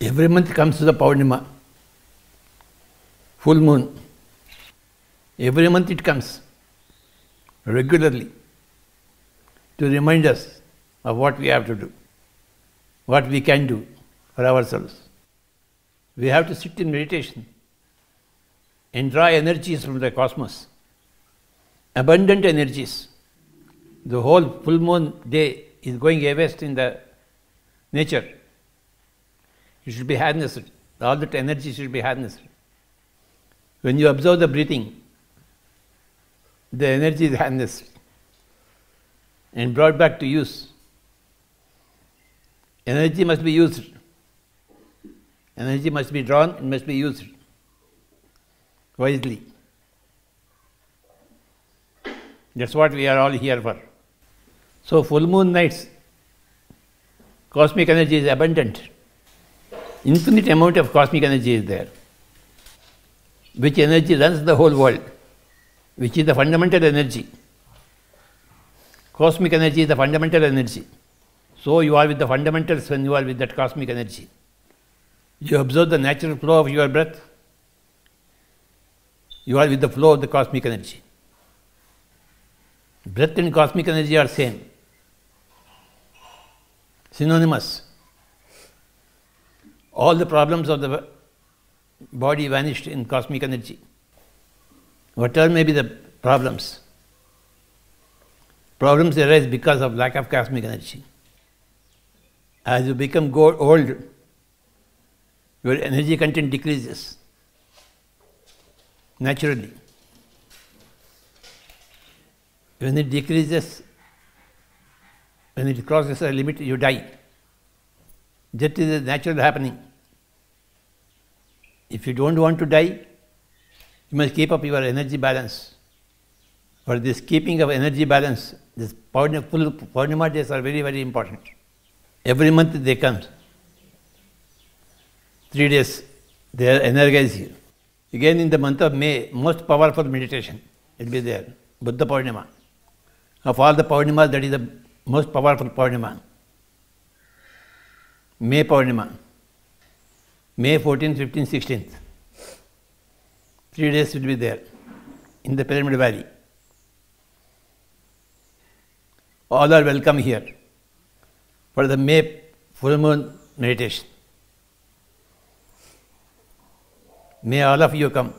Every month comes to the Paurnima, full moon. Every month it comes regularly to remind us of what we have to do, what we can do for ourselves. We have to sit in meditation and draw energies from the cosmos, abundant energies. The whole full moon day is going west in the nature. It should be harnessed. All that energy should be harnessed. When you observe the breathing, the energy is harnessed and brought back to use. Energy must be used. Energy must be drawn and must be used wisely. That's what we are all here for. So, full moon nights, cosmic energy is abundant. Infinite amount of cosmic energy is there, which energy runs the whole world, which is the fundamental energy. Cosmic energy is the fundamental energy. So, you are with the fundamentals when you are with that cosmic energy. You observe the natural flow of your breath, you are with the flow of the cosmic energy. Breath and cosmic energy are same, synonymous. All the problems of the body vanished in cosmic energy. Whatever may be the problems, problems arise because of lack of cosmic energy. As you become old, your energy content decreases naturally. When it decreases, when it crosses a limit, you die. That is a natural happening. If you don't want to die, you must keep up your energy balance. For this keeping of energy balance, this Paurnima days are very, very important. Every month they come. Three days, they are energize you. Again in the month of May, most powerful meditation will be there, Buddha Paurnima. Of all the Paurnimas, that is the most powerful Paurnima. May Paurnima. May 14th, 15th, 16th. Three days will be there in the Pyramid Valley. All are welcome here for the May full moon meditation. May all of you come.